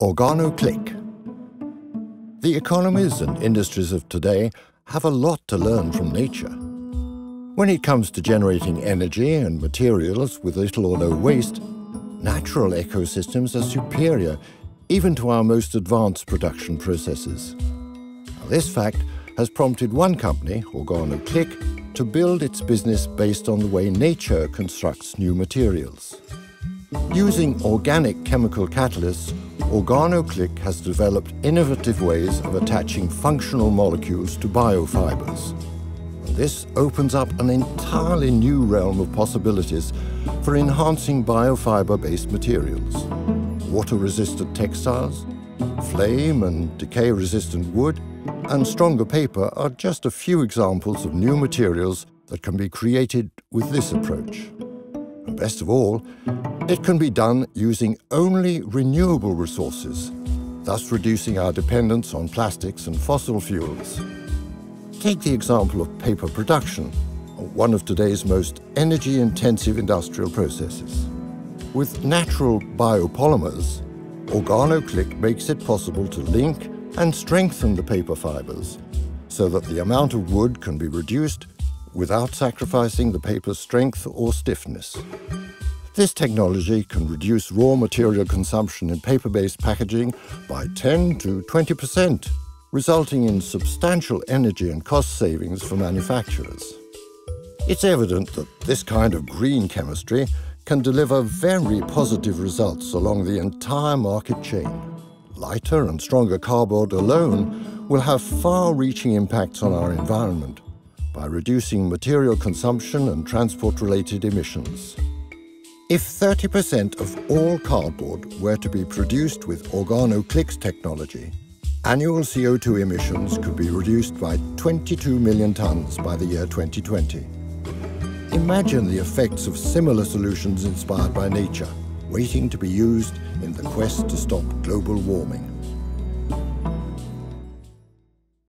OrganoClick. The economies and industries of today have a lot to learn from nature. When it comes to generating energy and materials with little or no waste, natural ecosystems are superior even to our most advanced production processes. Now, this fact has prompted one company, OrganoClick, to build its business based on the way nature constructs new materials. Using organic chemical catalysts, OrganoClick has developed innovative ways of attaching functional molecules to biofibers. This opens up an entirely new realm of possibilities for enhancing biofiber-based materials. Water-resistant textiles, flame and decay-resistant wood, and stronger paper are just a few examples of new materials that can be created with this approach. And best of all, it can be done using only renewable resources, thus reducing our dependence on plastics and fossil fuels. Take the example of paper production, one of today's most energy-intensive industrial processes. With natural biopolymers, OrganoClick makes it possible to link and strengthen the paper fibers so that the amount of wood can be reduced without sacrificing the paper's strength or stiffness. This technology can reduce raw material consumption in paper-based packaging by 10 to 20%, resulting in substantial energy and cost savings for manufacturers. It's evident that this kind of green chemistry can deliver very positive results along the entire market chain. Lighter and stronger cardboard alone will have far-reaching impacts on our environment by reducing material consumption and transport-related emissions. If 30% of all cardboard were to be produced with OrganoClick's technology, annual CO2 emissions could be reduced by 22 million tonnes by the year 2020. Imagine the effects of similar solutions inspired by nature, waiting to be used in the quest to stop global warming.